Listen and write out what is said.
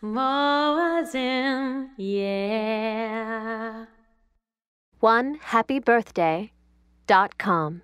more Moazim, in, yeah. One happy birthday dot com.